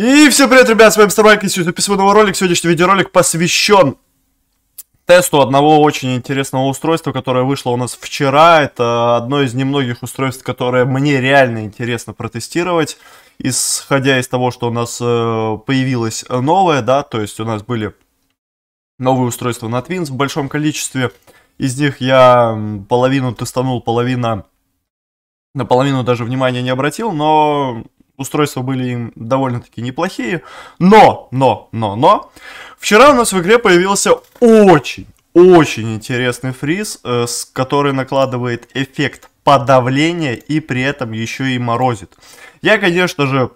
И всем привет, ребят, с вами Стармайк, и сегодня записываю новый ролик. Сегодняшний видеоролик посвящен тесту одного очень интересного устройства, которое вышло у нас вчера. Это одно из немногих устройств, которое мне реально интересно протестировать. Исходя из того, что у нас э, появилось новое, да, то есть у нас были новые устройства на Twins в большом количестве. Из них я половину тестанул, половина наполовину даже внимания не обратил, но устройства были им довольно-таки неплохие. Но, но, но, но, вчера у нас в игре появился очень, очень интересный фриз, э, с, который накладывает эффект подавления и при этом еще и морозит. Я, конечно же,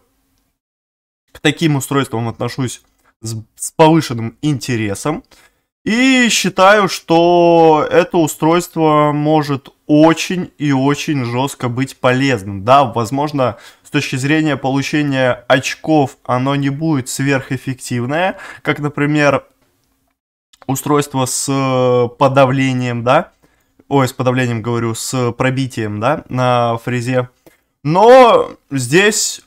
к таким устройствам отношусь с, с повышенным интересом. И считаю, что это устройство может очень и очень жестко быть полезным. Да, возможно, точки зрения получения очков оно не будет сверхэффективное, как, например, устройство с э, подавлением, да, ой, с подавлением говорю, с пробитием, да, на фрезе. Но здесь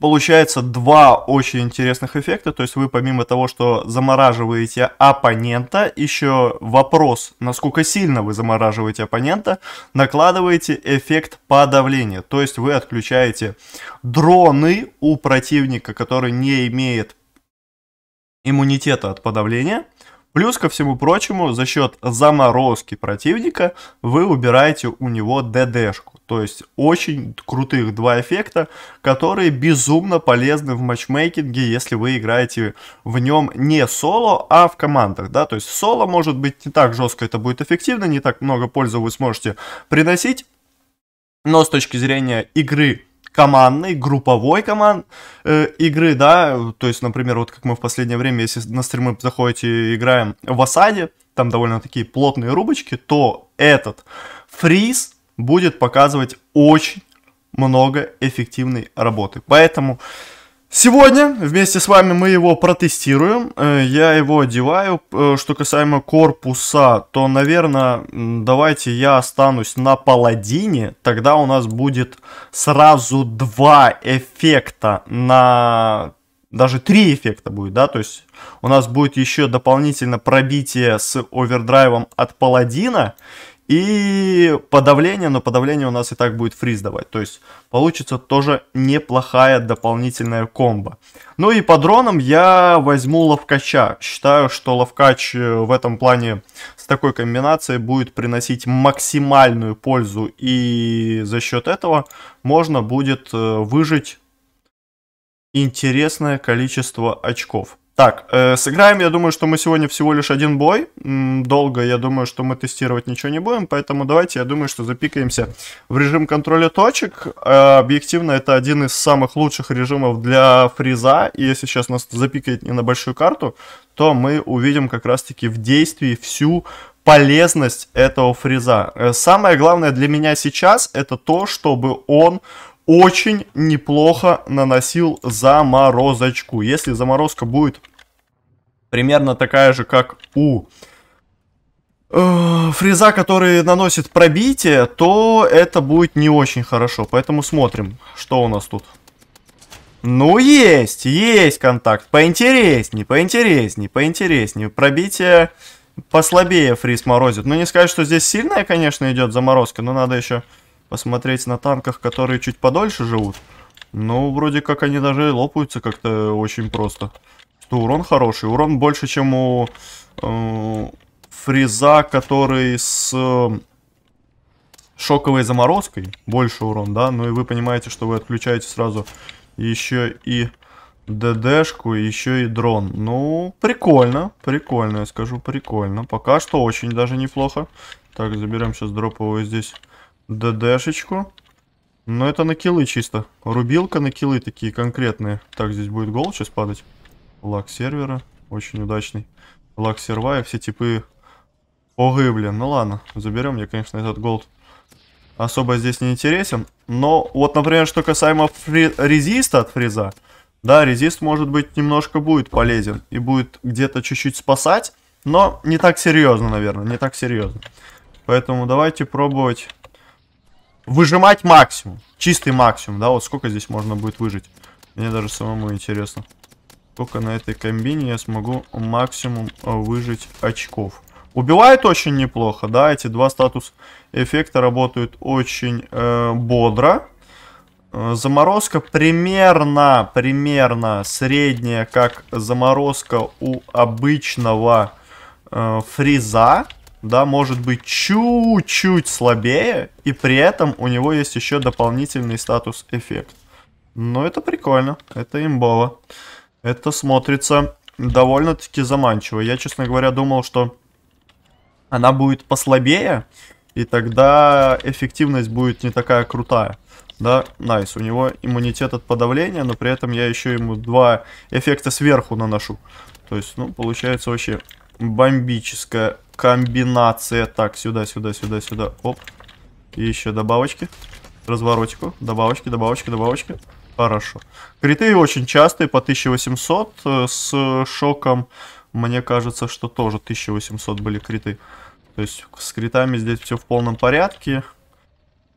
получается два очень интересных эффекта. То есть вы помимо того, что замораживаете оппонента, еще вопрос, насколько сильно вы замораживаете оппонента, накладываете эффект подавления. То есть вы отключаете дроны у противника, который не имеет иммунитета от подавления. Плюс ко всему прочему, за счет заморозки противника вы убираете у него ДДшку. То есть очень крутых два эффекта, которые безумно полезны в матчмейкинге, если вы играете в нем не соло, а в командах. Да? То есть соло может быть не так жестко это будет эффективно, не так много пользы вы сможете приносить. Но с точки зрения игры командной, групповой команд э, игры, да, то есть, например, вот как мы в последнее время, если на стримы заходите, играем в осаде, там довольно такие плотные рубочки, то этот фриз будет показывать очень много эффективной работы. Поэтому сегодня вместе с вами мы его протестируем. Э, я его одеваю. Э, что касаемо корпуса, то, наверное, давайте я останусь на паладине. Тогда у нас будет сразу два эффекта на... Даже три эффекта будет, да, то есть у нас будет еще дополнительно пробитие с овердрайвом от паладина и подавление, но подавление у нас и так будет фриз давать. То есть получится тоже неплохая дополнительная комбо. Ну и по дронам я возьму ловкача. Считаю, что ловкач э, в этом плане с такой комбинацией будет приносить максимальную пользу. И за счет этого можно будет э, выжить интересное количество очков. Так, э, сыграем, я думаю, что мы сегодня всего лишь один бой. Долго, я думаю, что мы тестировать ничего не будем, поэтому давайте, я думаю, что запикаемся в режим контроля точек. Э, объективно, это один из самых лучших режимов для фриза, и если сейчас нас запикает не на большую карту, то мы увидим как раз-таки в действии всю полезность этого фриза. Э, самое главное для меня сейчас, это то, чтобы он очень неплохо наносил заморозочку. Если заморозка будет примерно такая же, как у э, фреза, который наносит пробитие, то это будет не очень хорошо. Поэтому смотрим, что у нас тут. Ну, есть, есть контакт. Поинтересней, поинтересней, поинтересней. Пробитие послабее фриз морозит. Ну, не сказать, что здесь сильная, конечно, идет заморозка, но надо еще посмотреть на танках, которые чуть подольше живут. Ну, вроде как они даже лопаются как-то очень просто. Что урон хороший. Урон больше, чем у э, фриза, который с э, шоковой заморозкой. Больше урон, да? Ну и вы понимаете, что вы отключаете сразу еще и ДДшку, еще и дрон. Ну, прикольно, прикольно, я скажу, прикольно. Пока что очень даже неплохо. Так, заберем сейчас дроповую здесь ДДшечку. Но это на киллы чисто. Рубилка на киллы такие конкретные. Так, здесь будет гол сейчас падать. Лак сервера. Очень удачный. Лак серва и все типы погибли. Ну ладно, заберем. Я, конечно, этот голд особо здесь не интересен. Но вот, например, что касаемо фри резиста от фриза. Да, резист, может быть, немножко будет полезен. И будет где-то чуть-чуть спасать. Но не так серьезно, наверное. Не так серьезно. Поэтому давайте пробовать выжимать максимум. Чистый максимум, да, вот сколько здесь можно будет выжить. Мне даже самому интересно. Сколько на этой комбине я смогу максимум э, выжить очков. Убивает очень неплохо, да, эти два статус эффекта работают очень э, бодро. Э, заморозка примерно, примерно средняя, как заморозка у обычного э, фриза. Да, может быть чуть-чуть слабее, и при этом у него есть еще дополнительный статус эффект. Но это прикольно, это имбово. Это смотрится довольно-таки заманчиво. Я, честно говоря, думал, что она будет послабее, и тогда эффективность будет не такая крутая. Да, найс, у него иммунитет от подавления, но при этом я еще ему два эффекта сверху наношу. То есть, ну, получается вообще бомбическая комбинация. Так, сюда, сюда, сюда, сюда, оп. И еще добавочки. Разворотику, добавочки, добавочки, добавочки. Хорошо. Криты очень частые, по 1800 э, с шоком. Мне кажется, что тоже 1800 были криты. То есть с критами здесь все в полном порядке.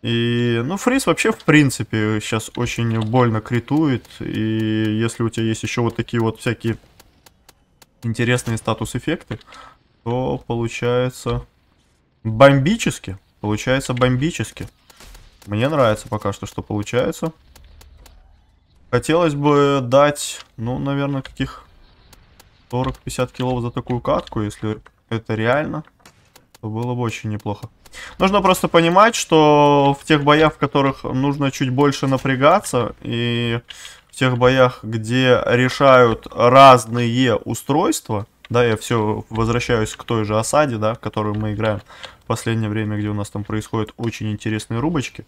И, ну, фриз вообще, в принципе, сейчас очень больно критует. И если у тебя есть еще вот такие вот всякие интересные статус-эффекты, то получается бомбически. Получается бомбически. Мне нравится пока что, что получается. Хотелось бы дать, ну, наверное, каких 40-50 килов за такую катку, если это реально, то было бы очень неплохо. Нужно просто понимать, что в тех боях, в которых нужно чуть больше напрягаться, и в тех боях, где решают разные устройства, да, я все возвращаюсь к той же осаде, да, которую мы играем в последнее время, где у нас там происходят очень интересные рубочки.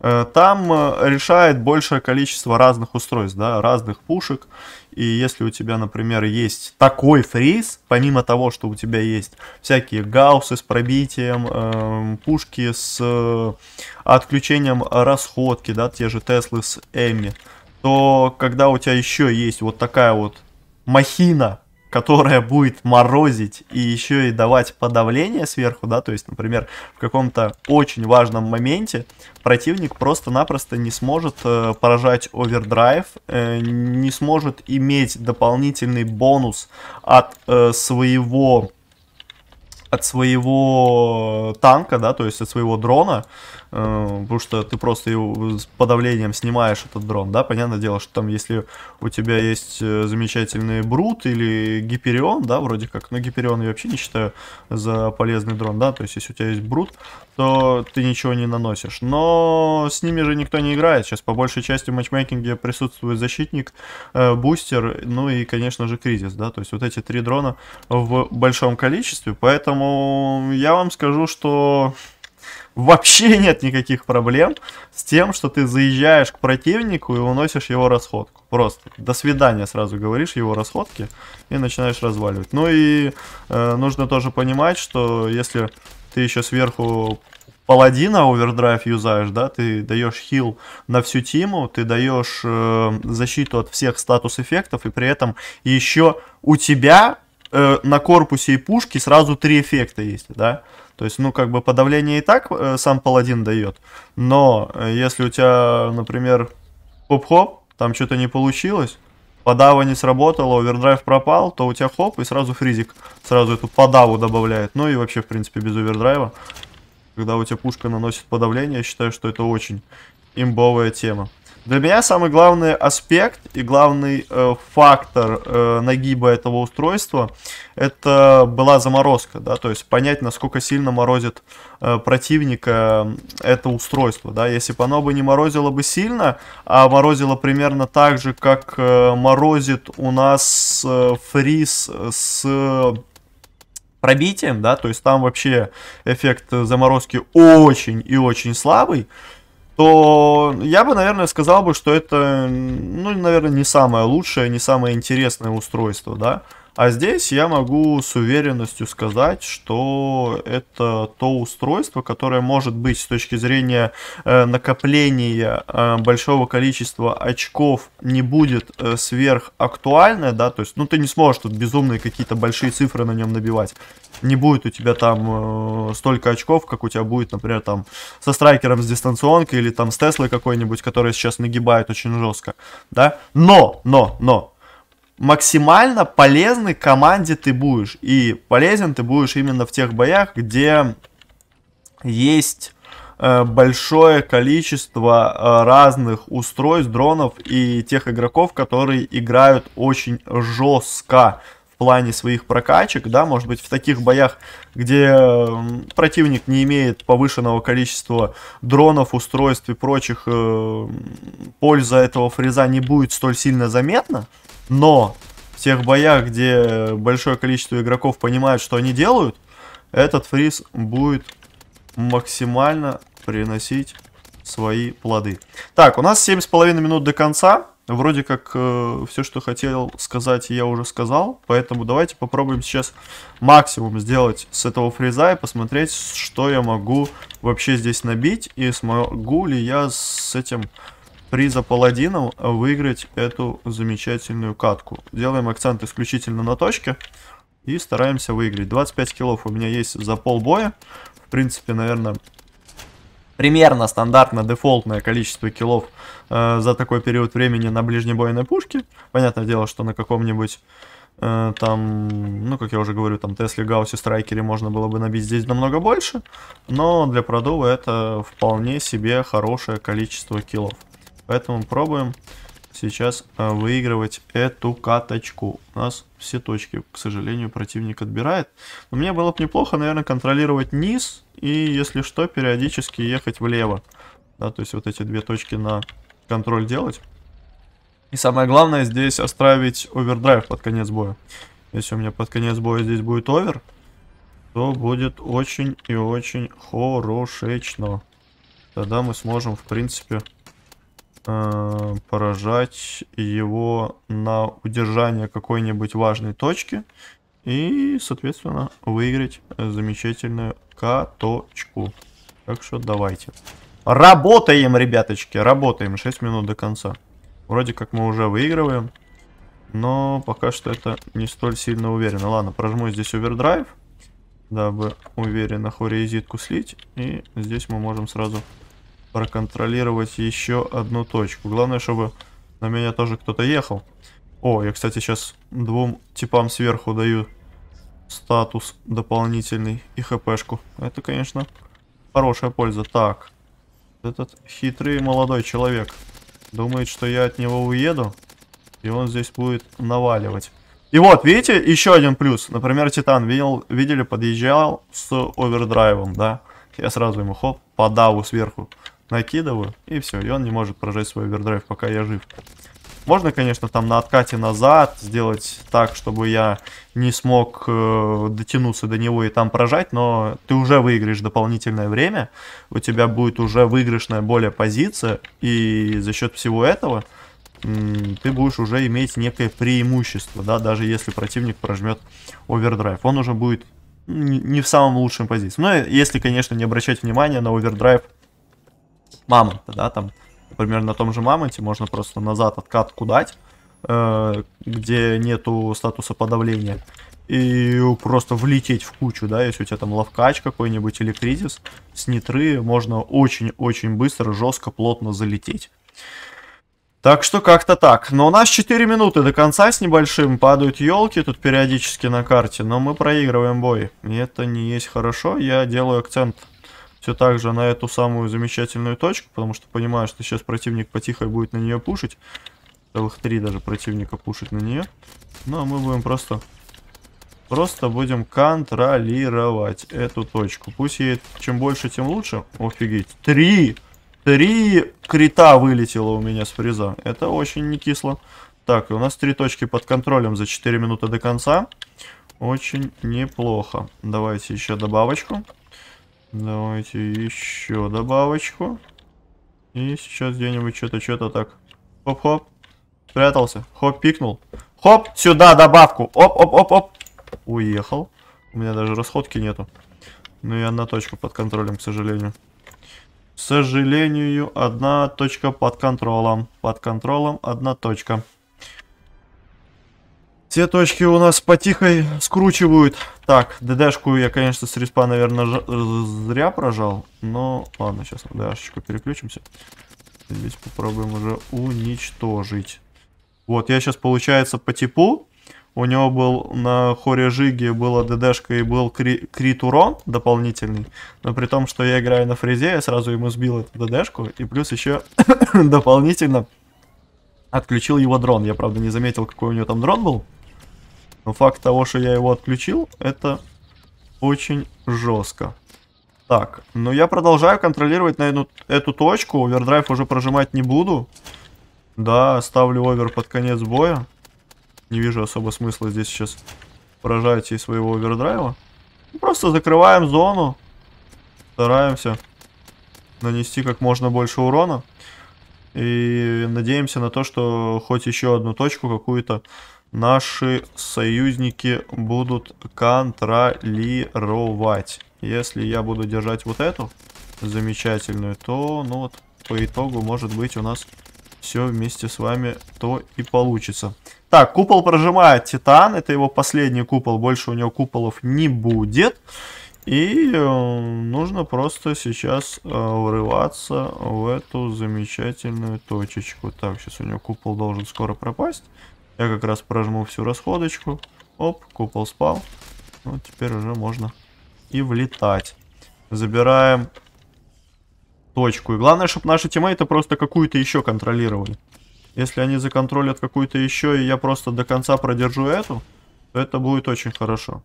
Э, там э, решает большее количество разных устройств, да, разных пушек. И если у тебя, например, есть такой фриз, помимо того, что у тебя есть всякие гауссы с пробитием, э, пушки с э, отключением расходки, да, те же Теслы с Эми, то когда у тебя еще есть вот такая вот махина которая будет морозить и еще и давать подавление сверху, да, то есть, например, в каком-то очень важном моменте противник просто-напросто не сможет э, поражать овердрайв, э, не сможет иметь дополнительный бонус от э, своего от своего танка, да, то есть от своего дрона, потому что ты просто его с подавлением снимаешь этот дрон, да, понятное дело, что там, если у тебя есть э, замечательный Брут или Гиперион, да, вроде как, но Гиперион я вообще не считаю за полезный дрон, да, то есть если у тебя есть Брут, то ты ничего не наносишь, но с ними же никто не играет, сейчас по большей части в матчмейкинге присутствует защитник, э, бустер, ну и, конечно же, кризис, да, то есть вот эти три дрона в большом количестве, поэтому я вам скажу, что вообще нет никаких проблем с тем, что ты заезжаешь к противнику и уносишь его расходку. Просто до свидания сразу говоришь его расходки и начинаешь разваливать. Ну и э, нужно тоже понимать, что если ты еще сверху паладина овердрайв юзаешь, да, ты даешь хил на всю тиму, ты даешь э, защиту от всех статус-эффектов, и при этом еще у тебя э, на корпусе и пушке сразу три эффекта есть, да. То есть, ну, как бы подавление и так э, сам паладин дает. Но э, если у тебя, например, хоп-хоп, там что-то не получилось, подава не сработала, овердрайв пропал, то у тебя хоп, и сразу фризик сразу эту подаву добавляет. Ну и вообще, в принципе, без овердрайва. Когда у тебя пушка наносит подавление, я считаю, что это очень имбовая тема. Для меня самый главный аспект и главный э, фактор э, нагиба этого устройства это была заморозка, да, то есть понять, насколько сильно морозит э, противника это устройство, да, если бы оно бы не морозило бы сильно, а морозило примерно так же, как э, морозит у нас э, фриз с пробитием, да, то есть там вообще эффект заморозки очень и очень слабый, то я бы, наверное, сказал бы, что это, ну, наверное, не самое лучшее, не самое интересное устройство, да. А здесь я могу с уверенностью сказать, что это то устройство, которое может быть с точки зрения э, накопления э, большого количества очков не будет э, сверхактуальное, да, то есть, ну, ты не сможешь тут безумные какие-то большие цифры на нем набивать. Не будет у тебя там э, столько очков, как у тебя будет, например, там со страйкером с дистанционкой или там с Теслой какой-нибудь, который сейчас нагибает очень жестко, да. Но, но, но, максимально полезной команде ты будешь. И полезен ты будешь именно в тех боях, где есть э, большое количество э, разных устройств, дронов и тех игроков, которые играют очень жестко в плане своих прокачек, да, может быть, в таких боях, где противник не имеет повышенного количества дронов, устройств и прочих, э, польза этого фреза не будет столь сильно заметна, но в тех боях, где большое количество игроков понимают, что они делают, этот фриз будет максимально приносить свои плоды. Так, у нас 7,5 минут до конца. Вроде как э, все, что хотел сказать, я уже сказал. Поэтому давайте попробуем сейчас максимум сделать с этого фреза и посмотреть, что я могу вообще здесь набить. И смогу ли я с этим приза паладином выиграть эту замечательную катку. Делаем акцент исключительно на точке и стараемся выиграть. 25 киллов у меня есть за полбоя. В принципе, наверное, примерно стандартно дефолтное количество киллов э, за такой период времени на ближнебойной пушке. Понятное дело, что на каком-нибудь э, там, ну, как я уже говорю, там Тесли, Гауссе, Страйкере можно было бы набить здесь намного больше, но для продува это вполне себе хорошее количество киллов. Поэтому пробуем сейчас э, выигрывать эту каточку. У нас все точки, к сожалению, противник отбирает. Но мне было бы неплохо, наверное, контролировать низ и, если что, периодически ехать влево. Да, то есть вот эти две точки на контроль делать. И самое главное здесь оставить овердрайв под конец боя. Если у меня под конец боя здесь будет овер, то будет очень и очень хорошечно. Тогда мы сможем, в принципе, э, поражать его на удержание какой-нибудь важной точки и, соответственно, выиграть замечательную каточку. Так что давайте. Работаем, ребяточки, работаем. 6 минут до конца. Вроде как мы уже выигрываем. Но пока что это не столь сильно уверенно. Ладно, прожму здесь овердрайв. Дабы уверенно хоризитку слить. И здесь мы можем сразу проконтролировать еще одну точку. Главное, чтобы на меня тоже кто-то ехал. О, я, кстати, сейчас двум типам сверху даю статус дополнительный и хпшку. Это, конечно, хорошая польза. Так, этот хитрый молодой человек думает, что я от него уеду, и он здесь будет наваливать. И вот, видите, еще один плюс. Например, Титан видел, видели, подъезжал с овердрайвом, да. Я сразу ему хоп, по сверху накидываю, и все, и он не может прожать свой овердрайв, пока я жив. Можно, конечно, там на откате назад сделать так, чтобы я не смог э, дотянуться до него и там прожать, но ты уже выиграешь дополнительное время, у тебя будет уже выигрышная более позиция, и за счет всего этого ты будешь уже иметь некое преимущество, да, даже если противник прожмет овердрайв. Он уже будет не в самом лучшем позиции. Но если, конечно, не обращать внимания на овердрайв мамонта, да, там, например, на том же мамонте можно просто назад откатку дать, э, где нету статуса подавления, и просто влететь в кучу, да, если у тебя там ловкач какой-нибудь или кризис, с нитры можно очень-очень быстро, жестко, плотно залететь. Так что как-то так. Но у нас 4 минуты до конца с небольшим. Падают елки тут периодически на карте. Но мы проигрываем бой. И это не есть хорошо. Я делаю акцент все так же на эту самую замечательную точку, потому что понимаю, что сейчас противник потихо будет на нее пушить. Целых три даже противника пушить на нее. Ну, а мы будем просто... Просто будем контролировать эту точку. Пусть едет чем больше, тем лучше. Офигеть. Три! Три крита вылетело у меня с фреза. Это очень не кисло. Так, и у нас три точки под контролем за 4 минуты до конца. Очень неплохо. Давайте еще добавочку. Давайте еще добавочку. И сейчас где-нибудь что-то, что-то так. Хоп-хоп. Спрятался. Хоп, пикнул. Хоп, сюда добавку. Оп, оп, оп, оп. Уехал. У меня даже расходки нету. Ну и одна точка под контролем, к сожалению. К сожалению, одна точка под контролем. Под контролем одна точка. Все точки у нас потихой скручивают. Так, ДДшку я, конечно, с респа, наверное, зря прожал. Но, ладно, сейчас на ДДшечку переключимся. Здесь попробуем уже уничтожить. Вот, я сейчас, получается, по типу. У него был на хоре Жиги была ДДшка и был кри крит урон дополнительный. Но при том, что я играю на фрезе, я сразу ему сбил эту ДДшку. И плюс еще дополнительно отключил его дрон. Я, правда, не заметил, какой у него там дрон был. Но факт того, что я его отключил, это очень жестко. Так, но я продолжаю контролировать на эту, эту точку. Овердрайв уже прожимать не буду. Да, ставлю овер под конец боя. Не вижу особо смысла здесь сейчас поражать и своего овердрайва. Просто закрываем зону. Стараемся нанести как можно больше урона. И надеемся на то, что хоть еще одну точку какую-то наши союзники будут контролировать. Если я буду держать вот эту замечательную, то, ну вот, по итогу, может быть, у нас все вместе с вами то и получится. Так, купол прожимает Титан. Это его последний купол. Больше у него куполов не будет. И э, нужно просто сейчас э, врываться в эту замечательную точечку. Так, сейчас у него купол должен скоро пропасть. Я как раз прожму всю расходочку. Оп, купол спал. Ну, теперь уже можно и влетать. Забираем точку. И главное, чтобы наши тиммейты просто какую-то еще контролировали. Если они законтролят какую-то еще, и я просто до конца продержу эту, то это будет очень хорошо.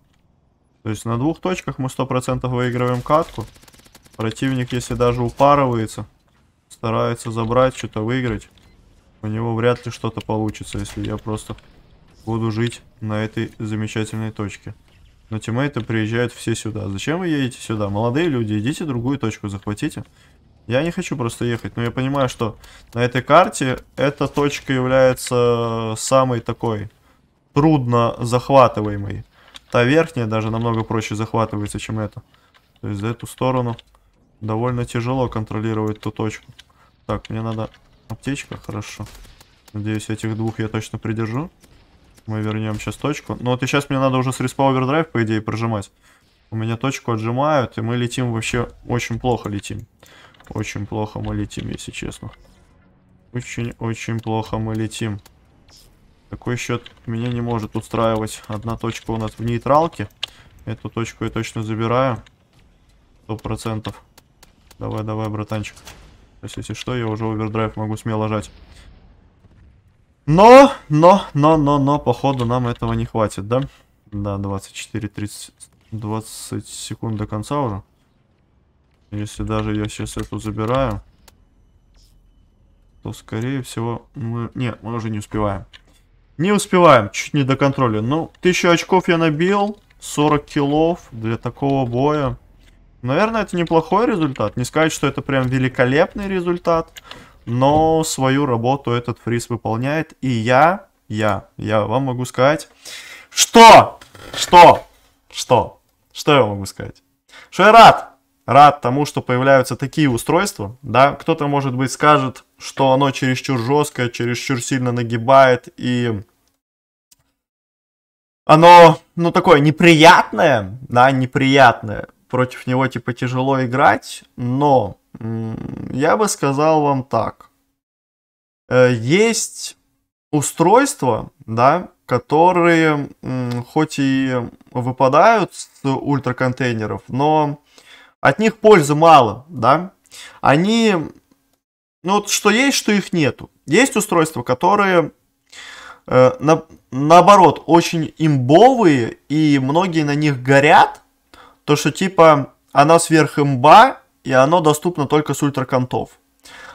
То есть на двух точках мы 100% выигрываем катку. Противник, если даже упарывается, старается забрать, что-то выиграть у него вряд ли что-то получится, если я просто буду жить на этой замечательной точке. Но тиммейты приезжают все сюда. Зачем вы едете сюда? Молодые люди, идите другую точку захватите. Я не хочу просто ехать, но я понимаю, что на этой карте эта точка является самой такой трудно захватываемой. Та верхняя даже намного проще захватывается, чем эта. То есть за эту сторону довольно тяжело контролировать ту точку. Так, мне надо Аптечка, хорошо. Надеюсь, этих двух я точно придержу. Мы вернем сейчас точку. Но вот и сейчас мне надо уже с респа овердрайв, по идее, прожимать. У меня точку отжимают, и мы летим вообще очень плохо летим. Очень плохо мы летим, если честно. Очень-очень плохо мы летим. Такой счет меня не может устраивать. Одна точка у нас в нейтралке. Эту точку я точно забираю. Сто процентов. Давай, давай, братанчик. То есть, если что, я уже овердрайв могу смело жать. Но, но, но, но, но, походу нам этого не хватит, да? Да, 24, 30, 20 секунд до конца уже. Если даже я сейчас эту забираю, то, скорее всего, мы... Нет, мы уже не успеваем. Не успеваем, чуть не до контроля. Ну, 1000 очков я набил, 40 киллов для такого боя. Наверное, это неплохой результат. Не сказать, что это прям великолепный результат. Но свою работу этот фриз выполняет. И я, я, я вам могу сказать, что, что, что, что я могу сказать? Что я рад, рад тому, что появляются такие устройства, да, кто-то, может быть, скажет, что оно чересчур жесткое, чересчур сильно нагибает, и оно, ну, такое неприятное, да, неприятное, против него типа тяжело играть, но я бы сказал вам так. Э, есть устройства, да, которые хоть и выпадают с ультраконтейнеров, но от них пользы мало, да. Они, ну вот что есть, что их нету. Есть устройства, которые э, на, наоборот очень имбовые, и многие на них горят, то, что типа оно сверх имба, и оно доступно только с ультраконтов.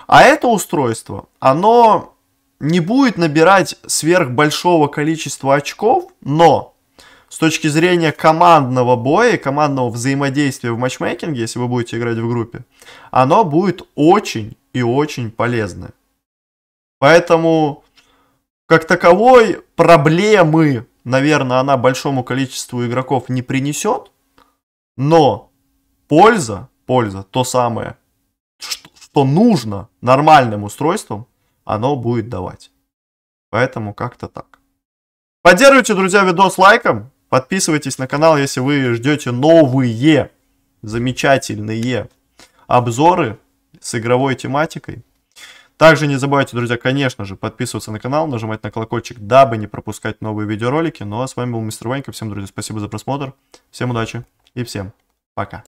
А это устройство, оно не будет набирать сверх большого количества очков, но с точки зрения командного боя, командного взаимодействия в матчмейкинге, если вы будете играть в группе, оно будет очень и очень полезное. Поэтому как таковой проблемы, наверное, она большому количеству игроков не принесет, но польза, польза, то самое, что, что нужно нормальным устройством, оно будет давать. Поэтому как-то так. Поддерживайте, друзья, видос лайком. Подписывайтесь на канал, если вы ждете новые, замечательные обзоры с игровой тематикой. Также не забывайте, друзья, конечно же, подписываться на канал, нажимать на колокольчик, дабы не пропускать новые видеоролики. Ну а с вами был Мистер Ванька. Всем, друзья, спасибо за просмотр. Всем удачи и всем пока.